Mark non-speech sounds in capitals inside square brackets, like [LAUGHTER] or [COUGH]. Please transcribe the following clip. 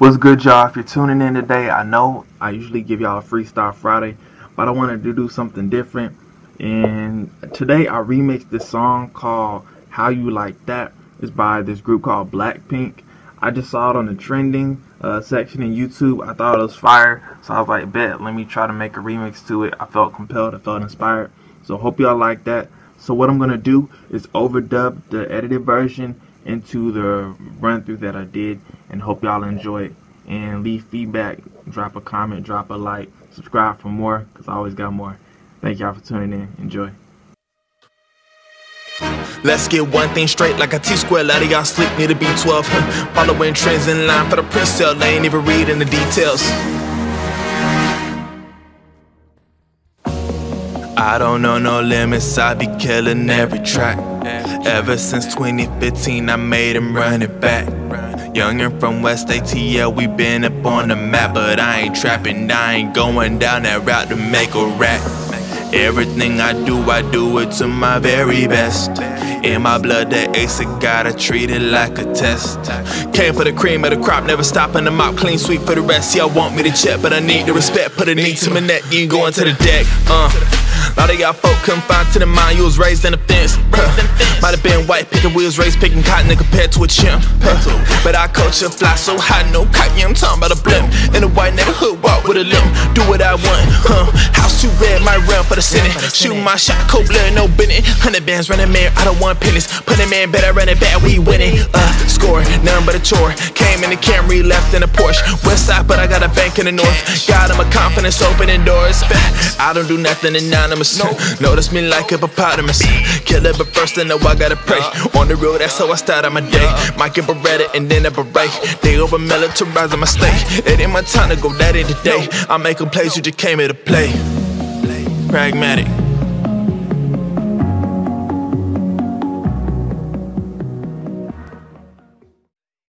What's good, y'all? If you're tuning in today, I know I usually give y'all a Freestyle Friday, but I wanted to do something different. And today I remixed this song called How You Like That. It's by this group called Blackpink. I just saw it on the trending uh, section in YouTube. I thought it was fire, so I was like, bet, let me try to make a remix to it. I felt compelled, I felt inspired. So hope y'all like that. So what I'm going to do is overdub the edited version into the run through that I did and hope y'all enjoy it. And leave feedback drop a comment drop a like subscribe for more because I always got more. Thank y'all for tuning in. Enjoy. Let's get one thing straight like a T-square Lot of y'all sleep need to be 12 [LAUGHS] Following trends in line for the pre-sale They ain't even reading the details I don't know no limits, I be killing every track. Ever since 2015, I made him run it back. Youngin' from West ATL, we been up on the map, but I ain't trapping, I ain't going down that route to make a rap. Everything I do, I do it to my very best. In my blood, that ace, I gotta treat it like a test. Came for the cream of the crop, never stopping the mop, clean sweep for the rest. Y'all want me to check, but I need the respect. Put a knee to my neck, you ain't going to the deck. Uh. A lot of y'all folk confined to the mind, you was raised in the fence. Huh. Might have been white, picking wheels, raised picking cotton compared to a chimp. But our culture fly so high, no yeah, I'm talking about a blimp. In a white neighborhood, walk with a limp, do what I want. Huh. Too red, my run for the Senate. Shoot my shot, cold blood, no Bennett. Hundred bands running man, I don't want pennies. Put a man better run it back, we winning. Uh, score, none but a chore. Came in the Camry, left in a Porsche. West side, but I got a bank in the north. Got him a confidence opening doors. I don't do nothing anonymous. Notice me like a hippopotamus. Kill it, but first I know I gotta pray. On the road, that's how I started my day. Mike and Beretta and then a beret. They over militarizing my state. It ain't my time to go that in today. I make a place, you just came here to play. Pragmatic.